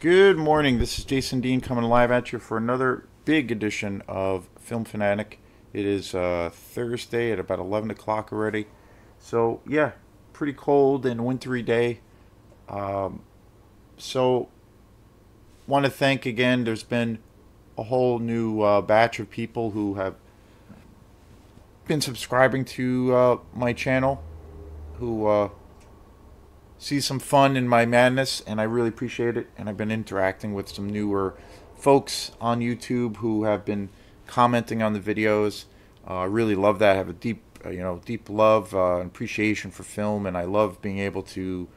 Good morning. This is Jason Dean coming live at you for another big edition of Film Fanatic. It is uh, Thursday at about 11 o'clock already. So, yeah, pretty cold and wintry day. Um, so, want to thank again, there's been a whole new uh, batch of people who have been subscribing to uh, my channel who uh, see some fun in my madness, and I really appreciate it. And I've been interacting with some newer folks on YouTube who have been commenting on the videos. Uh, I really love that. I have a deep, uh, you know, deep love uh, appreciation for film, and I love being able to,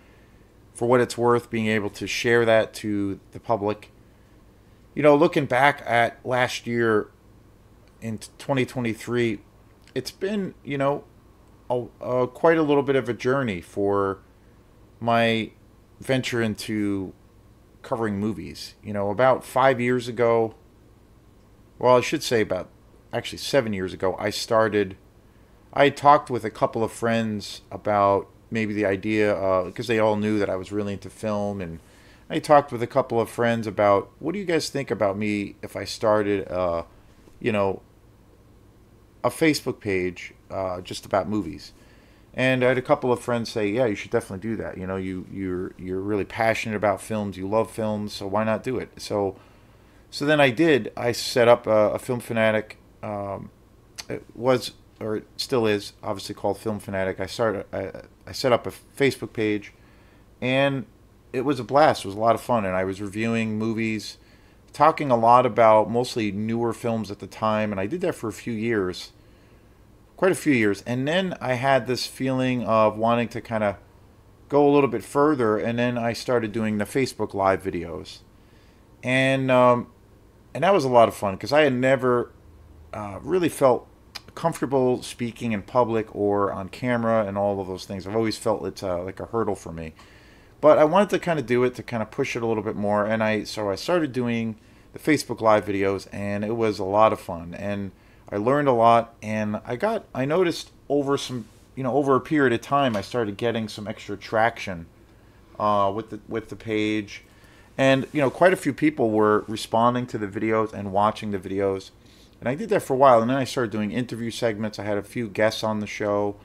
for what it's worth, being able to share that to the public. You know, looking back at last year in 2023, it's been, you know, a, a, quite a little bit of a journey for my venture into covering movies. You know, about five years ago, well, I should say about actually seven years ago, I started. I talked with a couple of friends about maybe the idea because they all knew that I was really into film, and I talked with a couple of friends about what do you guys think about me if I started, uh, you know, a Facebook page uh, just about movies. And I had a couple of friends say, "Yeah, you should definitely do that. You know, you you're you're really passionate about films. You love films, so why not do it?" So, so then I did. I set up a, a film fanatic. Um, it was or it still is obviously called Film Fanatic. I started. I, I set up a Facebook page, and it was a blast. It was a lot of fun, and I was reviewing movies, talking a lot about mostly newer films at the time, and I did that for a few years quite a few years. And then I had this feeling of wanting to kind of go a little bit further. And then I started doing the Facebook Live videos. And, um, and that was a lot of fun because I had never uh, really felt comfortable speaking in public or on camera and all of those things. I've always felt it's uh, like a hurdle for me. But I wanted to kind of do it to kind of push it a little bit more. And I so I started doing the Facebook Live videos, and it was a lot of fun. And I learned a lot, and I got I noticed over some you know over a period of time I started getting some extra traction uh, with the with the page, and you know quite a few people were responding to the videos and watching the videos, and I did that for a while, and then I started doing interview segments. I had a few guests on the show,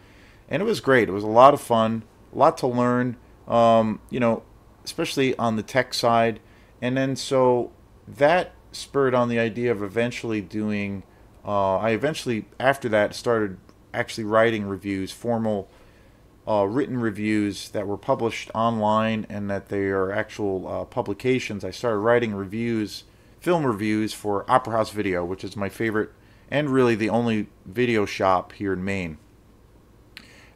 and it was great. It was a lot of fun, a lot to learn. Um, you know, especially on the tech side, and then so that spurred on the idea of eventually doing uh, I eventually, after that, started actually writing reviews, formal uh, written reviews that were published online and that they are actual uh, publications. I started writing reviews, film reviews for Opera House Video, which is my favorite and really the only video shop here in Maine.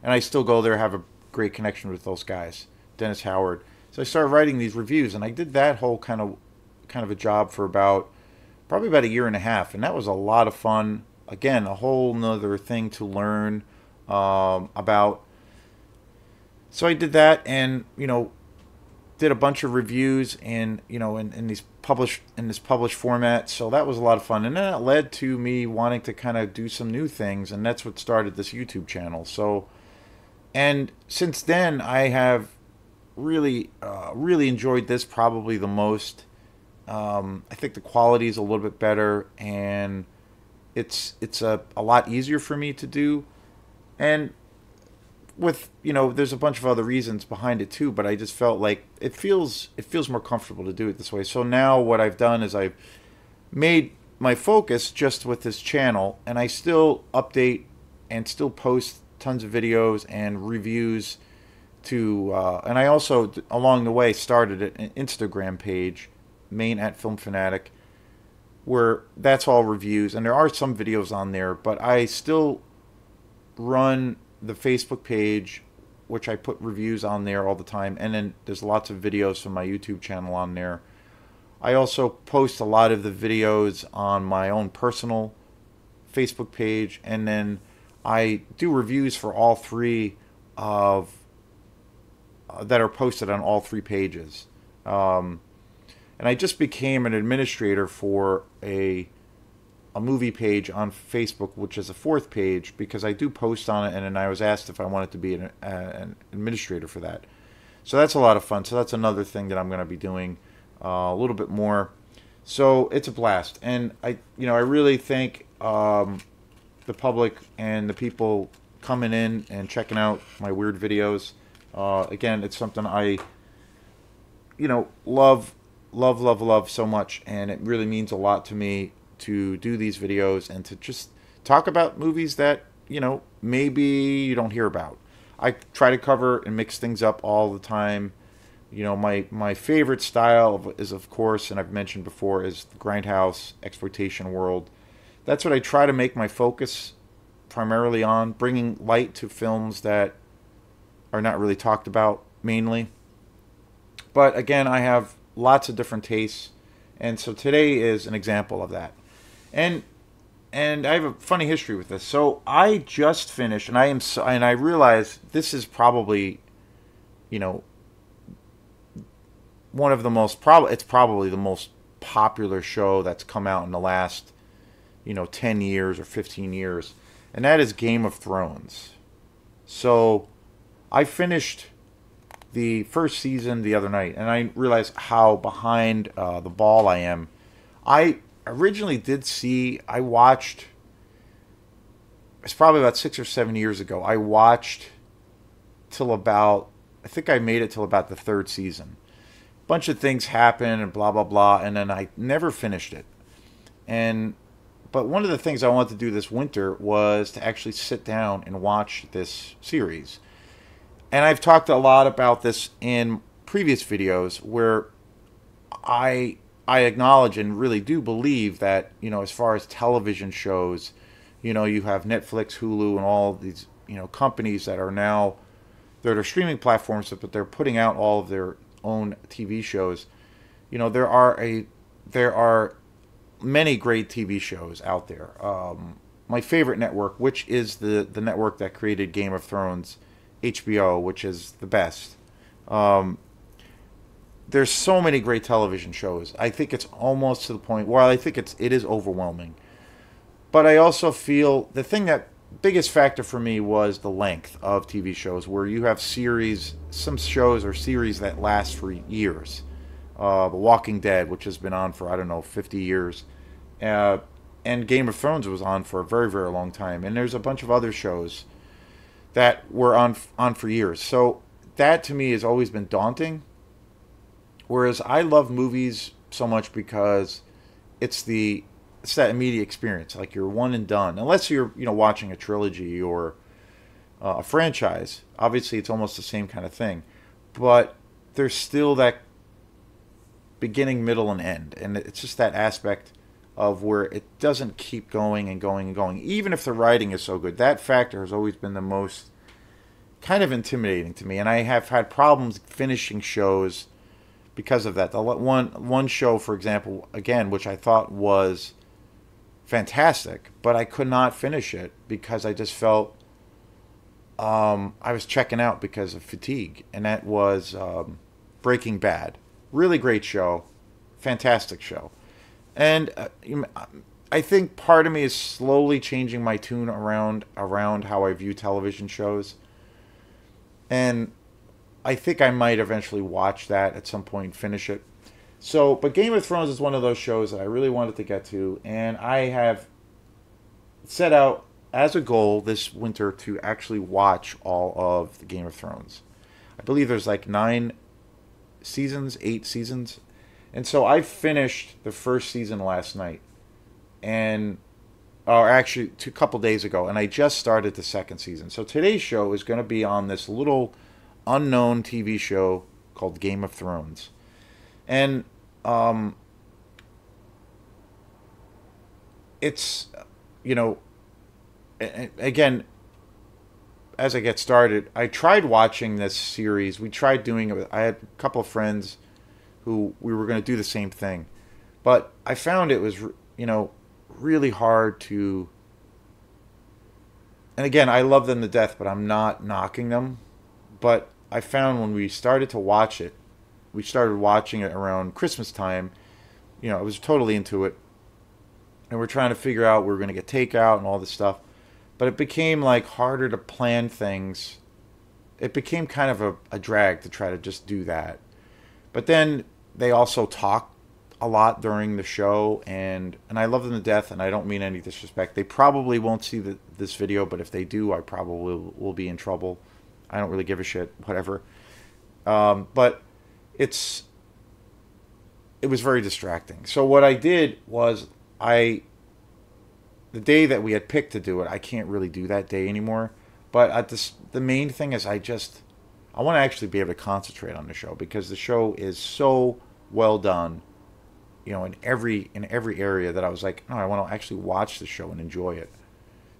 And I still go there, have a great connection with those guys, Dennis Howard. So I started writing these reviews, and I did that whole kind of kind of a job for about probably about a year and a half, and that was a lot of fun. Again, a whole nother thing to learn um, about. So I did that, and you know, did a bunch of reviews in you know in, in these published in this published format. So that was a lot of fun, and then it led to me wanting to kind of do some new things, and that's what started this YouTube channel. So, and since then, I have really uh, really enjoyed this probably the most um, I think the quality is a little bit better, and it's it's a, a lot easier for me to do. And with you know, there's a bunch of other reasons behind it too, but I just felt like it feels it feels more comfortable to do it this way. So now what I've done is I've made my focus just with this channel, and I still update and still post tons of videos and reviews to uh, and I also along the way started an Instagram page Maine at Film Fanatic, where that's all reviews, and there are some videos on there, but I still run the Facebook page, which I put reviews on there all the time, and then there's lots of videos from my YouTube channel on there. I also post a lot of the videos on my own personal Facebook page, and then I do reviews for all three of uh, that are posted on all three pages. Um, and I just became an administrator for a a movie page on Facebook, which is a fourth page because I do post on it, and then I was asked if I wanted to be an, an administrator for that. So that's a lot of fun. So that's another thing that I'm going to be doing uh, a little bit more. So it's a blast, and I, you know, I really thank um, the public and the people coming in and checking out my weird videos. Uh, again, it's something I, you know, love, love, love, love so much, and it really means a lot to me to do these videos and to just talk about movies that you know maybe you don't hear about. I try to cover and mix things up all the time. You know my my favorite style is of course and i've mentioned before is the grindhouse exploitation world. That's what i try to make my focus primarily on bringing light to films that are not really talked about mainly. But again i have lots of different tastes. And so today is an example of that. And and i have a funny history with this. So i just finished and i am so, and i realize this is probably you know one of the most probably it's probably the most popular show that's come out in the last you know 10 years or 15 years and that is Game of Thrones. So I finished the first season the other night and I realized how behind uh, the ball I am. I originally did see I watched it's probably about 6 or 7 years ago. I watched till about I think I made it till about the third season A bunch of things happened and blah blah blah and then I never finished it. And but one of the things I wanted to do this winter was to actually sit down and watch this series. And I've talked a lot about this in previous videos where I I acknowledge and really do believe that, you know, as far as television shows, you know, you have Netflix, Hulu and all these, you know, companies that are now that are streaming platforms but they're putting out all of their own TV shows, you know there are a there are many great TV shows out there. Um, my favorite network, which is the the network that created Game of Thrones, HBO, which is the best. Um, there's so many great television shows. I think it's almost to the point. Well, I think it's it is overwhelming, but I also feel the thing that biggest factor for me was the length of TV shows, where you have series, some shows or series that last for years. Uh, the Walking Dead, which has been on for I don't know 50 years, uh, and Game of Thrones was on for a very very long time, and there's a bunch of other shows that were on on for years. So that to me has always been daunting. Whereas I love movies so much because it's the it's that immediate experience. Like you're one and done, unless you're you know watching a trilogy or uh, a franchise. Obviously, it's almost the same kind of thing, but there's still that beginning, middle, and end, and it's just that aspect of where it doesn't keep going and going and going, even if the writing is so good. That factor has always been the most kind of intimidating to me, and I have had problems finishing shows because of that. The one one show, for example, again, which I thought was fantastic, but I could not finish it because I just felt um, I was checking out because of fatigue, and that was um, Breaking Bad. Really great show, fantastic show, and uh, I think part of me is slowly changing my tune around around how I view television shows, and I think I might eventually watch that at some point, finish it. So, but Game of Thrones is one of those shows that I really wanted to get to, and I have set out as a goal this winter to actually watch all of the Game of Thrones. I believe there's like nine seasons, eight seasons, and so I finished the first season last night, and or actually two couple days ago, and I just started the second season. So today's show is going to be on this little unknown TV show called Game of Thrones. And um, it's, you know, again, as I get started, I tried watching this series. We tried doing it. I had a couple of friends who we were going to do the same thing, but I found it was, you know, really hard to. And again, I love them to death, but I'm not knocking them. But I found when we started to watch it, we started watching it around Christmas time. You know, I was totally into it. And we're trying to figure out we are going to get takeout and all this stuff. But it became like harder to plan things. It became kind of a, a drag to try to just do that. But then they also talk a lot during the show, and and I love them to death, and I don't mean any disrespect. They probably won't see the, this video, but if they do, I probably will, be in trouble. I don't really give a shit, whatever. Um, but it's it was very distracting. So what I did was I the day that we had picked to do it, I can't really do that day anymore. But at this, the main thing is I just I want to actually be able to concentrate on the show because the show is so well done, you know, in every in every area that I was like, no, I want to actually watch the show and enjoy it.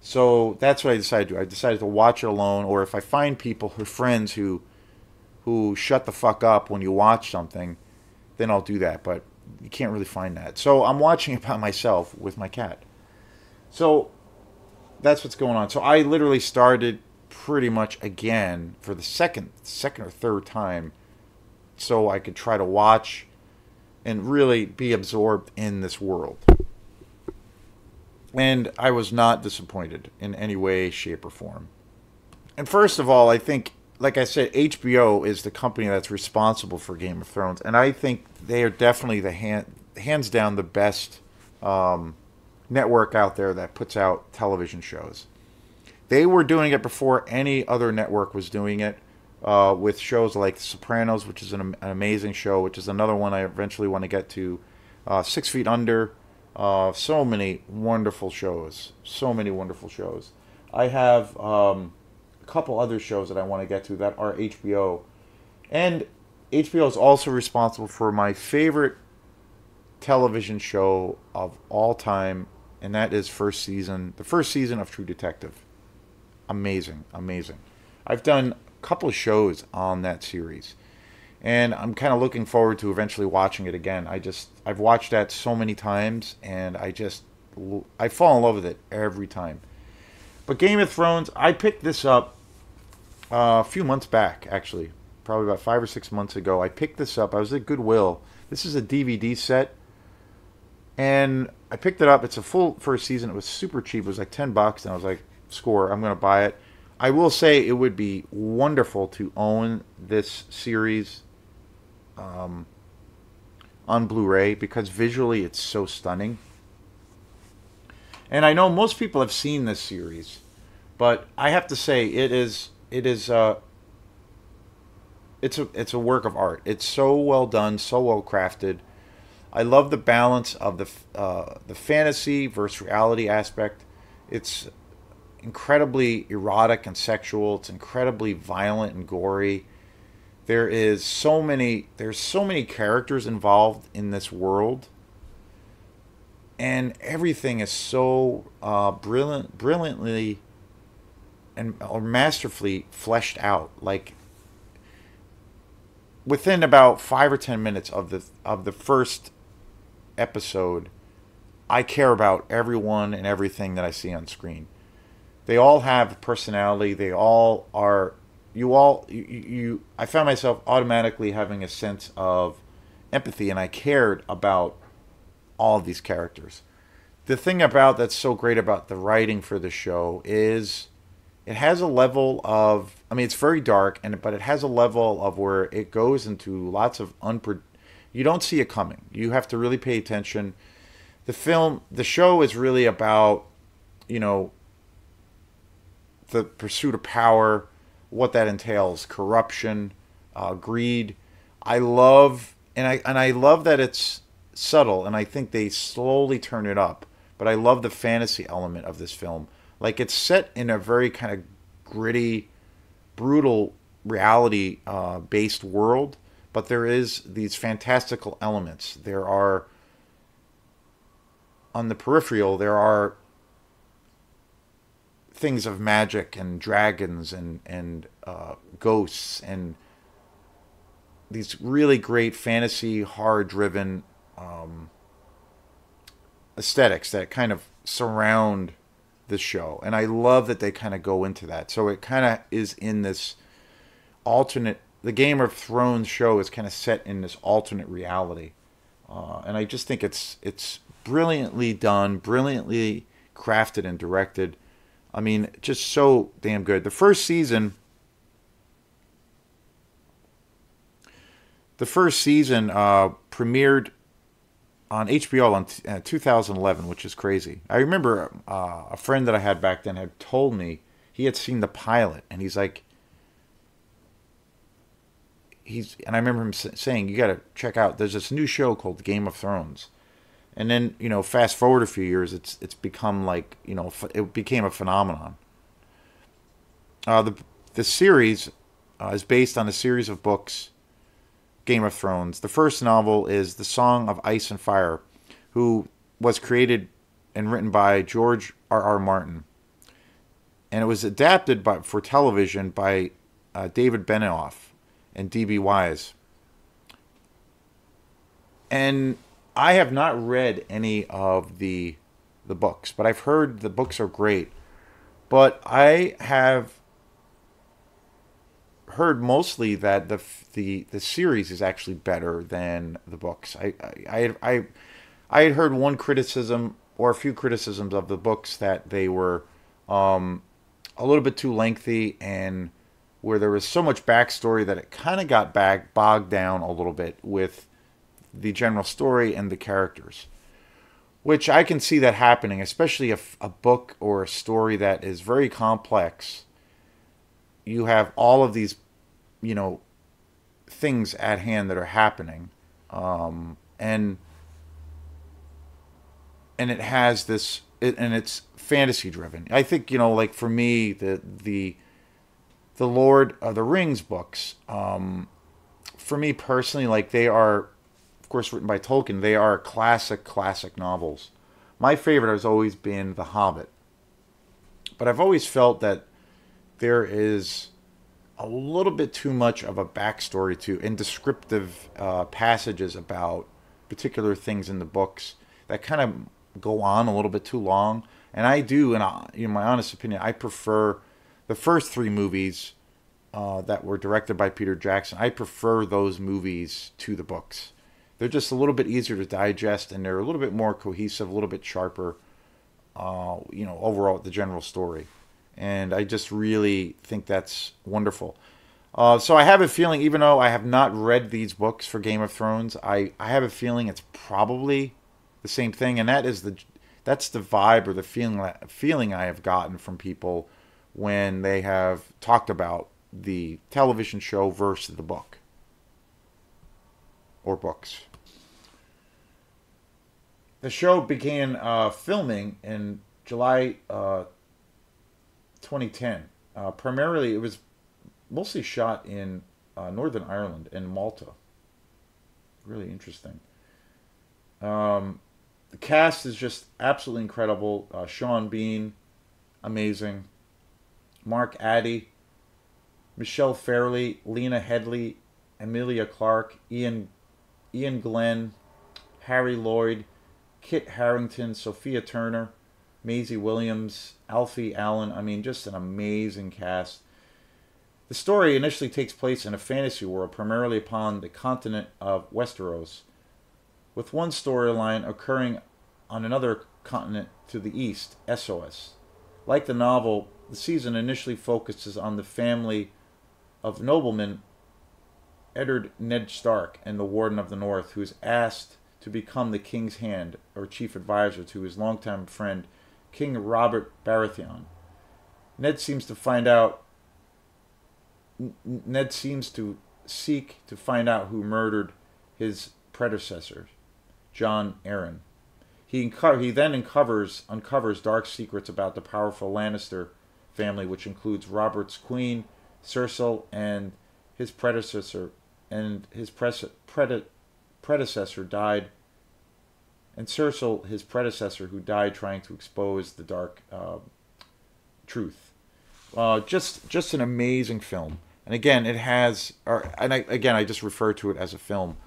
So that's what I decided to do. I decided to watch it alone, or if I find people or friends who who shut the fuck up when you watch something, then I'll do that. But you can't really find that. So I'm watching it by myself with my cat. So that's what's going on. So I literally started pretty much again for the second second or third time so I could try to watch and really be absorbed in this world. And I was not disappointed in any way, shape, or form. And first of all, I think, like I said, HBO is the company that's responsible for Game of Thrones, and I think they are definitely the hand, hands down the best um, network out there that puts out television shows. They were doing it before any other network was doing it. Uh, with shows like The Sopranos, which is an, an, amazing show, which is another one I eventually want to get to. Uh, Six Feet Under, uh, so many wonderful shows. So many wonderful shows. I have um, a couple other shows that I want to get to that are HBO. And HBO is also responsible for my favorite television show of all time, and that is first season, the first season of True Detective. Amazing, amazing. I've done a couple of shows on that series and I'm kind of looking forward to eventually watching it again. I just I've watched that so many times, and I just I fall in love with it every time. But Game of Thrones, I picked this up uh, a few months back, actually, probably about five or six months ago. I picked this up. I was at Goodwill. This is a DVD set, and I picked it up. It's a full first season. It was super cheap. It was like ten bucks, and I was like, "Score! I'm gonna buy it." I will say it would be wonderful to own this series um, on Blu-ray because visually it's so stunning. And I know most people have seen this series, but I have to say it is it is uh, it's a it's a work of art. It's so well done, so well crafted. I love the balance of the uh, the fantasy versus reality aspect. It's incredibly erotic and sexual. It's incredibly violent and gory. There is so many there's so many characters involved in this world. And everything is so uh, brilliant brilliantly and or masterfully fleshed out. Like within about five or ten minutes of the of the first episode i care about everyone and everything that i see on screen they all have personality they all are you all you, you I found myself automatically having a sense of empathy and I cared about all of these characters. The thing about that's so great about the writing for the show is it has a level of I mean it's very dark and but it has a level of where it goes into lots of unpre you don't see it coming. You have to really pay attention. The film the show is really about you know the pursuit of power what that entails corruption uh, greed. I love and i and i love that it's subtle and i think they slowly turn it up but i love the fantasy element of this film. Like it's set in a very kind of gritty brutal reality uh, based world but there is these fantastical elements. There are on the peripheral there are things of magic and dragons and and uh, ghosts and these really great fantasy horror driven um, aesthetics that kind of surround the show. And i love that they kind of go into that. So it kind of is in this alternate the game of thrones show is kind of set in this alternate reality. Uh, and i just think it's it's brilliantly done brilliantly crafted and directed I mean, just so damn good. The first season, the first season uh, premiered on HBO in uh, 2011, which is crazy. I remember uh, a friend that I had back then had told me he had seen the pilot, and he's like, he's, and I remember him saying, "You got to check out. There's this new show called Game of Thrones." And then you know, fast forward a few years, it's it's become like you know, it became a phenomenon. Uh, the the series uh, is based on a series of books, Game of Thrones. The first novel is The Song of Ice and Fire, who was created and written by George R. R. Martin, and it was adapted by for television by uh, David Benioff and D.B. Weiss And I have not read any of the the books, but I've heard the books are great. But I have heard mostly that the the the series is actually better than the books. I I I I had heard one criticism or a few criticisms of the books that they were um, a little bit too lengthy and where there was so much backstory that it kind of got back bogged down a little bit with the general story and the characters. Which I can see that happening, especially if a book or a story that is very complex. You have all of these, you know, things at hand that are happening, um, and and it has this, it, and it's fantasy driven. I think you know, like for me, the the the Lord of the Rings books, um, for me personally, like they are course, written by Tolkien, they are classic, classic novels. My favorite has always been The Hobbit. But I've always felt that there is a little bit too much of a backstory to and descriptive uh, passages about particular things in the books that kind of go on a little bit too long. And I do, in, in my honest opinion, I prefer the first three movies uh, that were directed by Peter Jackson. I prefer those movies to the books they're just a little bit easier to digest and they're a little bit more cohesive, a little bit sharper, uh, you know, overall the general story. And I just really think that's wonderful. Uh, so I have a feeling, even though I have not read these books for Game of Thrones, I, I have a feeling it's probably the same thing, and that is the that's the vibe or the feeling feeling I have gotten from people when they have talked about the television show versus the book or books. The show began uh, filming in July uh, 2010. Uh, primarily, it was mostly shot in uh, Northern Ireland and Malta. Really interesting. Um, the cast is just absolutely incredible. Uh, Sean Bean, amazing. Mark Addy, Michelle Fairley, Lena Headey, Emilia Clarke, Ian Iain Glen, Harry Lloyd, Kit Harington, Sophia Turner, Maisie Williams, Alfie Allen. I mean, just an amazing cast. The story initially takes place in a fantasy world, primarily upon the continent of Westeros, with one storyline occurring on another continent to the east, Essos. Like the novel, the season initially focuses on the family of noblemen Eddard Ned Stark and the Warden of the North, who is asked to become the king's hand or chief advisor to his longtime friend, King Robert Baratheon. Ned seems to find out. Ned seems to seek to find out who murdered his predecessor, Jon Arryn. He, unco- he then uncovers, uncovers dark secrets about the powerful Lannister family, which includes Robert's queen, Cersei, and his predecessor, and his pres- prede- predecessor died, and Cersei, his predecessor, who died trying to expose the dark uh, truth. Uh, just just an amazing film, and again, it has, or and I, again, I just refer to it as a film,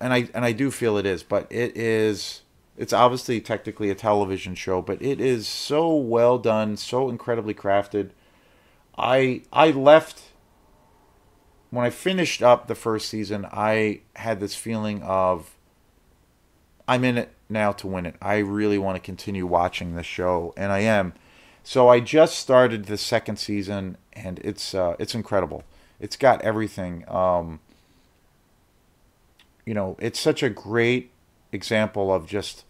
and I and I do feel it is, but it is. It's obviously technically a television show, but it is so well done, so incredibly crafted. I I left when I finished up the first season, I had this feeling of I'm in it now to win it. I really want to continue watching this show, and I am. So I just started the second season, and it's uh, it's incredible. It's got everything. Um, you know, it's such a great example of just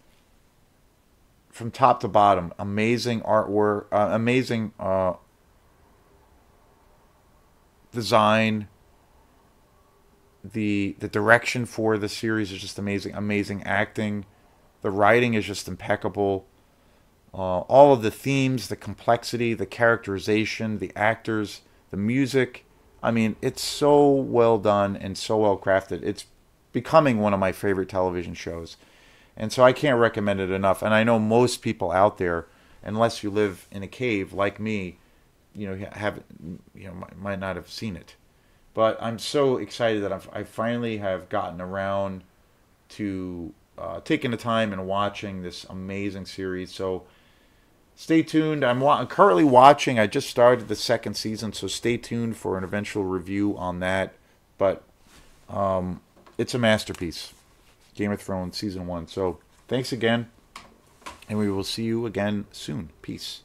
from top to bottom, amazing artwork, uh, amazing uh, design. The the direction for the series is just amazing. Amazing acting. The writing is just impeccable. Uh, all of the themes, the complexity, the characterization, the actors, the music. I mean, it's so well done and so well crafted. It's becoming one of my favorite television shows. And so I can't recommend it enough. And I know most people out there, unless you live in a cave like me, you know, have you know might not have seen it. But I'm so excited that I've, I finally have gotten around to uh, taking the time and watching this amazing series. So stay tuned. I'm, wa- I'm currently watching. I just started the second season, so stay tuned for an eventual review on that. But um, it's a masterpiece. Game of Thrones season one. So thanks again, and we will see you again soon. Peace.